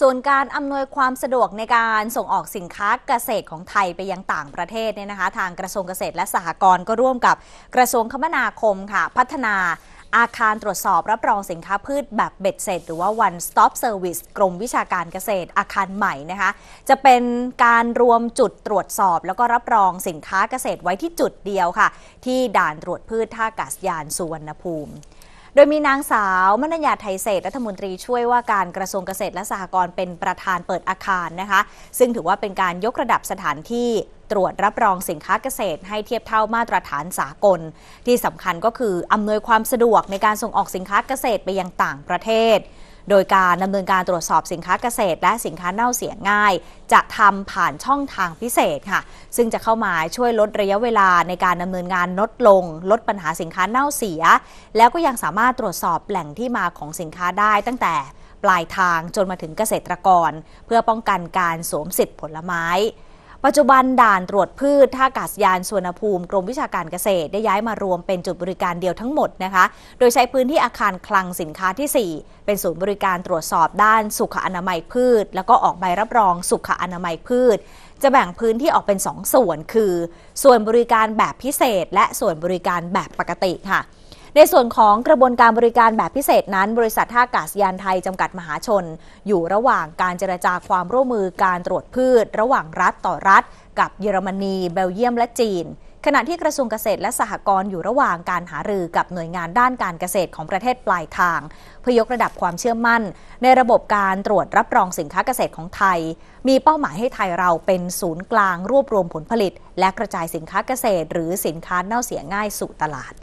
ส่วนการอำนวยความสะดวกในการส่งออกสินค้าเกษตรของไทยไปยังต่างประเทศเนี่ยนะคะ ทางกระทรวงเกษตรและสหกรณ์ก็ร่วมกับกระทรวงคมนาคมค่ะ พัฒนาอาคารตรวจสอบรับรองสินค้าพืชแบบเบ็ดเสร็จ หรือว่า one stop service กรมวิชาการเกษตรอาคารใหม่นะคะ จะเป็นการรวมจุดตรวจสอบ แล้วก็รับรองสินค้าเกษตรไว้ที่จุดเดียวค่ะ ที่ด่านตรวจพืชท่าอากาศยานสุวรรณภูมิ โดยมีนางสาวมนัญญาไทยเศษรัฐมนตรีช่วยว่าการกระทรวงเกษตรและสหกรณ์เป็นประธานเปิดอาคารนะคะ ซึ่งถือว่าเป็นการยกระดับสถานที่ตรวจรับรองสินค้าเกษตร ให้เทียบเท่ามาตรฐานสากล ที่สำคัญก็คืออำนวยความสะดวกในการส่งออกสินค้าเกษตรไปยังต่างประเทศ โดยการดำเนินการตรวจสอบสินค้าเกษตร และสินค้าเน่าเสียง่าย จะทำผ่านช่องทางพิเศษค่ะ ซึ่งจะเข้ามาช่วยลดระยะเวลาในการดำเนินงานลดลง ลดปัญหาสินค้าเน่าเสีย แล้วก็ยังสามารถตรวจสอบแหล่งที่มาของสินค้าได้ตั้งแต่ปลายทางจนมาถึงเกษตรกร เพื่อป้องกันการสวมสิทธิผลไม้ ปัจจุบันด่านตรวจพืชท่าอากาศยานสวนภูมิกรมวิชาการเกษตร ได้ย้ายมารวมเป็นจุดบริการเดียวทั้งหมดนะคะ โดยใช้พื้นที่อาคารคลังสินค้าที่ 4 เป็นศูนย์บริการตรวจสอบด้านสุขอนามัยพืช แล้วก็ออกใบรับรองสุขอนามัยพืช จะแบ่งพื้นที่ออกเป็น 2 ส่วน คือ ส่วนบริการแบบพิเศษ และส่วนบริการแบบปกติค่ะ ในส่วนของกระบวนการบริการแบบพิเศษนั้น บริษัทท่าอากาศยานไทยจำกัดมหาชน อยู่ระหว่างการเจรจาความร่วมมือการตรวจพืช ระหว่างรัฐต่อรัฐ กับเยอรมนี เบลเยียมและจีน ขณะที่กระทรวงเกษตรและสหกรณ์อยู่ระหว่างการหารือกับหน่วยงานด้านการเกษตรของประเทศปลายทาง เพื่อยกระดับความเชื่อมั่น ในระบบการตรวจรับรองสินค้าเกษตรของไทย มีเป้าหมายให้ไทยเราเป็นศูนย์กลางรวบรวมผลผลิต และกระจายสินค้าเกษตร หรือสินค้าเน่าเสียง่ายสู่ตลาด